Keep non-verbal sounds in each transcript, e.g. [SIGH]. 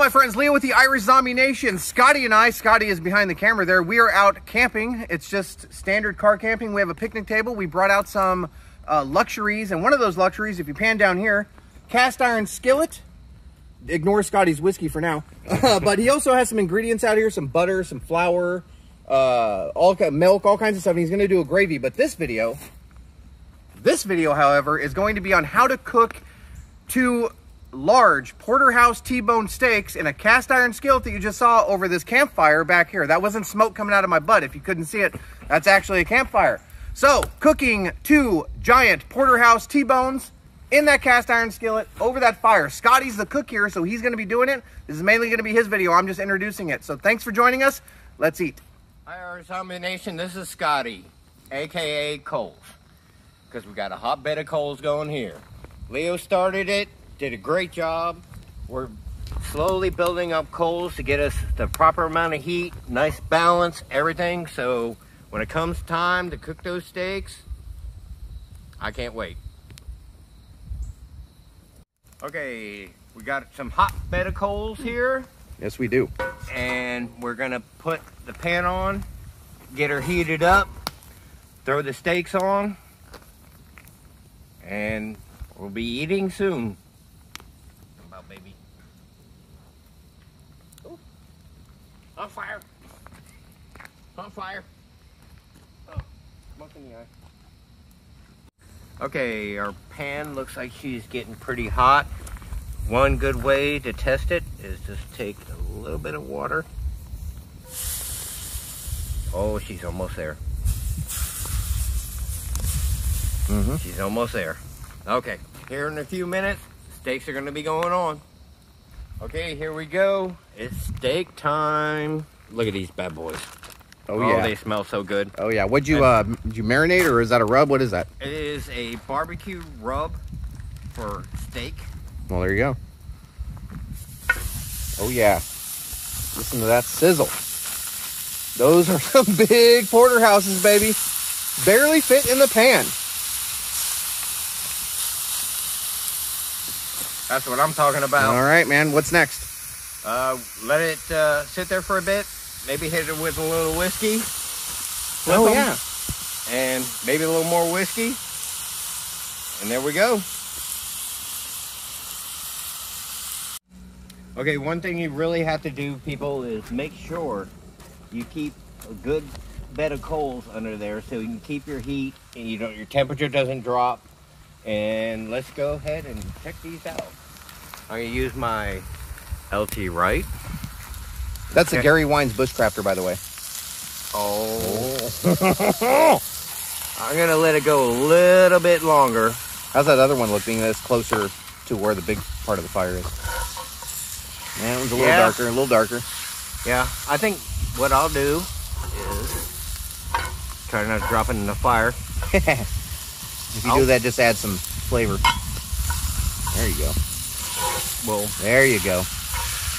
My friends. Leo with the Irish Zombie Nation. Scotty and I, Scotty is behind the camera there. We are out camping. It's just standard car camping. We have a picnic table. We brought out some uh, luxuries, and one of those luxuries, if you pan down here, cast iron skillet. Ignore Scotty's whiskey for now. [LAUGHS] but he also has some ingredients out here, some butter, some flour, uh, all milk, all kinds of stuff. And he's going to do a gravy. But this video, this video, however, is going to be on how to cook two large porterhouse T-bone steaks in a cast iron skillet that you just saw over this campfire back here. That wasn't smoke coming out of my butt. If you couldn't see it, that's actually a campfire. So cooking two giant porterhouse T-bones in that cast iron skillet over that fire. Scotty's the cook here, so he's gonna be doing it. This is mainly gonna be his video. I'm just introducing it. So thanks for joining us. Let's eat. Hi, zombie nation. This is Scotty, AKA Coals. Because we got a hot bed of coals going here. Leo started it did a great job. We're slowly building up coals to get us the proper amount of heat, nice balance, everything. So when it comes time to cook those steaks, I can't wait. Okay, we got some hot bed of coals here. Yes, we do. And we're gonna put the pan on, get her heated up, throw the steaks on, and we'll be eating soon. On fire. On fire. In the eye. Okay, our pan looks like she's getting pretty hot. One good way to test it is just take a little bit of water. Oh, she's almost there. Mm -hmm. She's almost there. Okay, here in a few minutes, steaks are gonna be going on. Okay, here we go. It's steak time. Look at these bad boys. Oh, oh yeah, they smell so good. Oh yeah, what'd you uh, did you marinate or is that a rub? What is that? It is a barbecue rub for steak. Well, there you go. Oh yeah, listen to that sizzle. Those are [LAUGHS] some big porterhouses, baby. Barely fit in the pan. That's what I'm talking about. All right, man. What's next? Uh, let it uh, sit there for a bit. Maybe hit it with a little whiskey. Oh, yeah. And maybe a little more whiskey. And there we go. Okay, one thing you really have to do, people, is make sure you keep a good bed of coals under there so you can keep your heat and you don't your temperature doesn't drop. And let's go ahead and check these out. I'm gonna use my LT Wright. That's okay. a Gary Wines Bushcrafter, by the way. Oh. I'm gonna let it go a little bit longer. How's that other one looking? That's closer to where the big part of the fire is. Yeah, it was a little yeah. darker, a little darker. Yeah, I think what I'll do is try not to drop it in the fire. [LAUGHS] if you I'll, do that, just add some flavor. There you go. Well, there you go.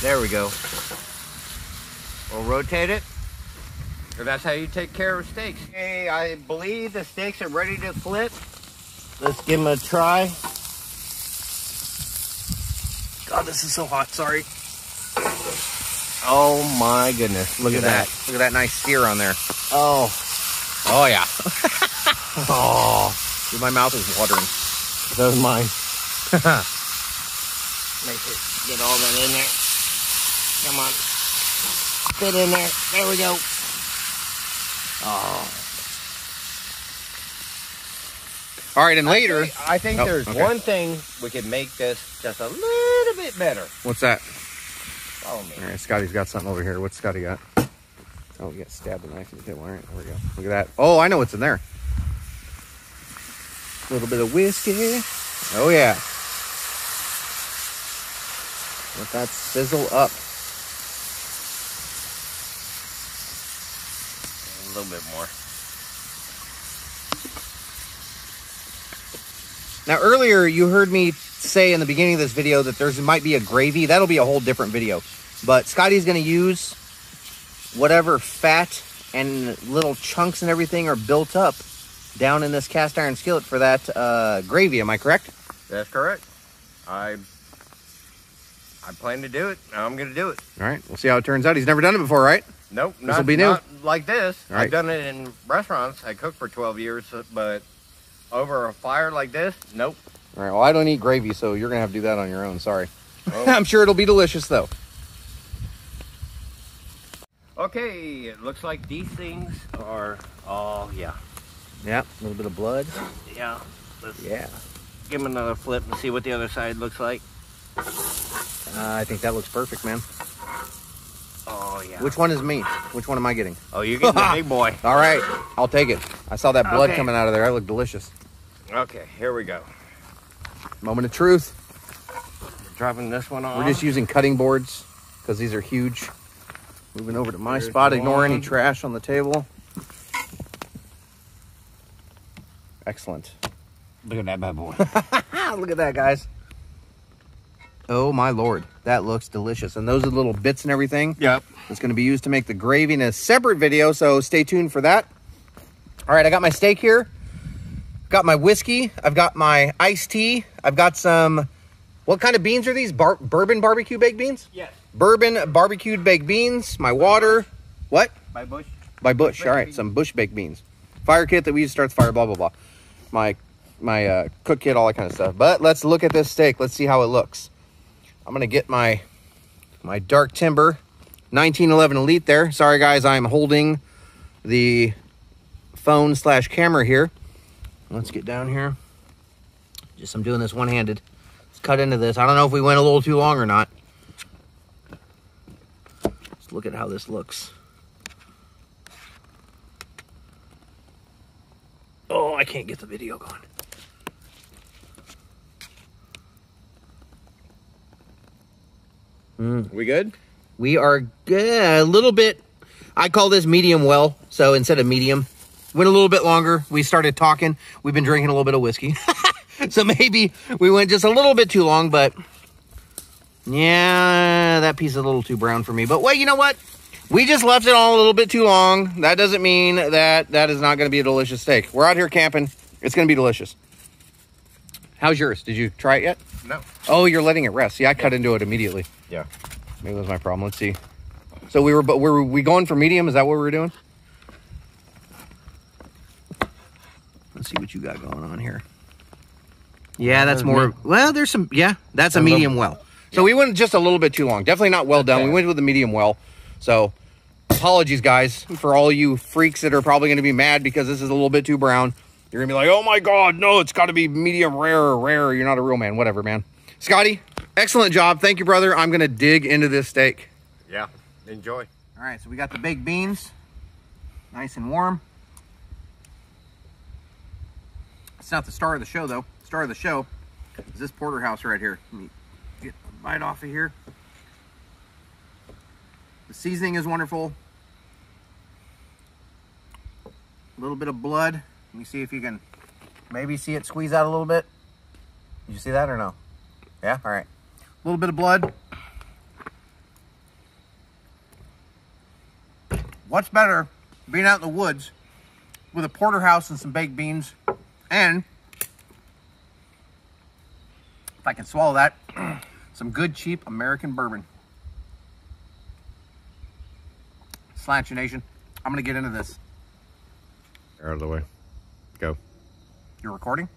There we go. We'll rotate it. Or that's how you take care of steaks. Okay, I believe the steaks are ready to flip. Let's give them a try. God, this is so hot. Sorry. Oh my goodness. Look, Look at, that. that. Look at that nice sear on there. Oh. Oh yeah. [LAUGHS] oh. Dude, my mouth is watering. That was mine. [LAUGHS] Make it get all that in there. Come on. Fit in there. There we go. Oh. All right, and later. I think, I think oh, there's okay. one thing we could make this just a little bit better. What's that? Follow me. All right, Scotty's got something over here. What's Scotty got? Oh, we got stabbed a knife in the table. All right, there we go. Look at that. Oh, I know what's in there. A little bit of whiskey. Oh, yeah. Let that sizzle up. A little bit more. Now earlier you heard me say in the beginning of this video that there's might be a gravy. That'll be a whole different video. But Scotty's going to use whatever fat and little chunks and everything are built up down in this cast iron skillet for that uh, gravy. Am I correct? That's correct. I I plan to do it. I'm going to do it. All right, we'll see how it turns out. He's never done it before, right? Nope, This'll be new. not like this. All right. I've done it in restaurants. I cooked for 12 years, uh, but over a fire like this, nope. All right, well, I don't eat gravy, so you're going to have to do that on your own. Sorry. Oh. [LAUGHS] I'm sure it'll be delicious, though. okay, it looks like these things are all, yeah. Yeah, a little bit of blood. Yeah. Let's Yeah. give them another flip and see what the other side looks like. Uh, I think that looks perfect, man. Oh, yeah. Which one is me? Which one am I getting? Oh, you're getting the big boy. [LAUGHS] All right, I'll take it. I saw that blood Okay. coming out of there. That looked delicious. Okay, here we go. Moment of truth. Dropping this one off. We're just using cutting boards because these are huge. Moving over to my There's spot. Ignore any trash on the table. Excellent. Look at that bad boy. [LAUGHS] Look at that, guys. Oh my lord, that looks delicious. And those are the little bits and everything. yep. It's going to be used to make the gravy in a separate video, so stay tuned for that. All right, I got my steak here. Got my whiskey. I've got my iced tea. I've got some. What kind of beans are these? Bar- bourbon barbecue baked beans? Yes. Bourbon barbecued baked beans. My water. What? By Bush. By Bush. Baked All right, beans. some Bush baked beans. Fire kit that we use to start the fire. Blah blah blah. My my uh, cook kit, all that kind of stuff. But let's look at this steak. Let's see how it looks. I'm gonna get my my dark timber 1911 elite there. Sorry guys, I'm holding the phone slash camera here. Let's get down here. Just I'm doing this one handed. Let's cut into this. I don't know if we went a little too long or not. Let's look at how this looks. Oh, I can't get the video going. Mm. We good? We are good. A little bit. I call this medium well. So instead of medium, went a little bit longer. We started talking. We've been drinking a little bit of whiskey. [LAUGHS] so maybe we went just a little bit too long, but yeah, that piece is a little too brown for me. But wait, you know what? We just left it on a little bit too long. That doesn't mean that that is not going to be a delicious steak. We're out here camping. It's going to be delicious. How's yours? Did you try it yet? No. Oh, you're letting it rest. Yeah, I cut into it immediately. Yeah. Maybe that was my problem. Let's see. So we were, but were we going for medium? Is that what we were doing? Let's see what you got going on here. Yeah, that's That's more. Well, there's some. Yeah, that's a A medium well. So we went just a little bit too long. Definitely not well done. We went with the medium well. So apologies, guys, for all you freaks that are probably going to be mad because this is a little bit too brown. You're gonna be like, "Oh my god, no! It's got to be medium rare or rare." You're not a real man. Whatever, man. Scotty, excellent job. Thank you, brother. I'm gonna dig into this steak. Yeah. Enjoy. All right, so we got the baked beans, nice and warm. It's not the star of the show, though. Star of the show is this porterhouse right here. Let me get a bite off of here. The seasoning is wonderful. A little bit of blood. Let me see if you can maybe see it squeeze out a little bit. Did you see that or no? Yeah, all right. A little bit of blood. What's better being out in the woods with a porterhouse and some baked beans and if I can swallow that, [CLEARS THROAT] some good cheap American bourbon. Sláinte nation. I'm gonna get into this. Out of the way. Go. You're recording?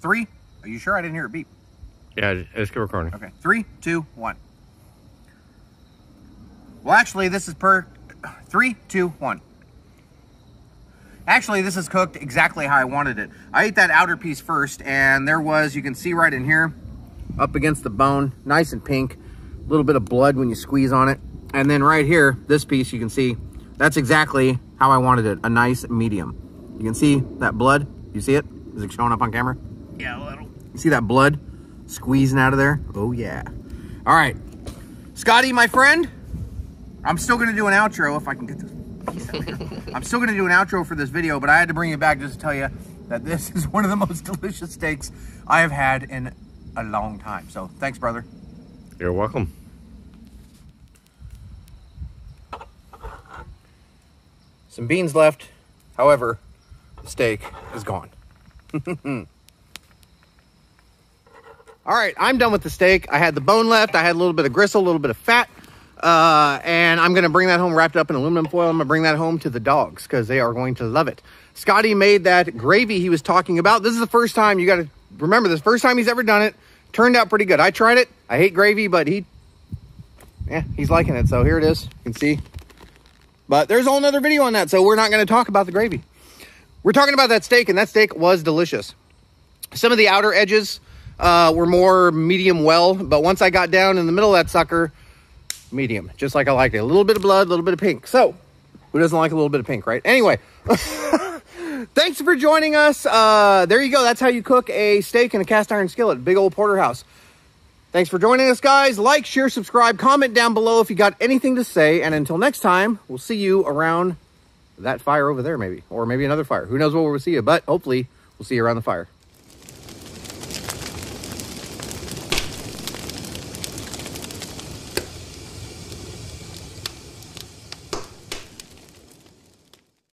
Three? Are you sure I didn't hear a beep? Yeah, let's go recording. Okay. Three, two, one. Well, actually, this is per three, two, one. Actually, this is cooked exactly how I wanted it. I ate that outer piece first, and there was, you can see right in here, up against the bone, nice and pink. A little bit of blood when you squeeze on it. And then right here, this piece, you can see, that's exactly how I wanted it, a nice medium. You can see that blood. You see it? Is it showing up on camera? Yeah, a little. You see that blood squeezing out of there? Oh, yeah. All right. Scotty, my friend, I'm still going to do an outro if I can get this piece out here. I'm still going to do an outro for this video, but I had to bring it back just to tell you that this is one of the [LAUGHS] most delicious steaks I have had in a long time. So thanks, brother. You're welcome. Some beans left. However, steak is gone. [LAUGHS] All right, I'm done with the steak. I had the bone left. I had a little bit of gristle, a little bit of fat. Uh, and I'm going to bring that home wrapped up in aluminum foil. I'm going to bring that home to the dogs because they are going to love it. Scotty made that gravy he was talking about. This is the first time you got to remember this first time he's ever done it. Turned out pretty good. I tried it. I hate gravy, but he, yeah, he's liking it. So here it is. You can see. But there's a whole nother video on that. So we're not going to talk about the gravy. We're talking about that steak, and that steak was delicious. Some of the outer edges uh, were more medium well, but once I got down in the middle of that sucker, medium, just like I liked it. A little bit of blood, a little bit of pink. So, who doesn't like a little bit of pink, right? Anyway, [LAUGHS] thanks for joining us. Uh, there you go. That's how you cook a steak in a cast iron skillet, big old porterhouse. Thanks for joining us, guys. Like, share, subscribe, comment down below if you got anything to say. And until next time, we'll see you around that fire over there, maybe, or maybe another fire. Who knows what we'll see you, but hopefully we'll see you around the fire.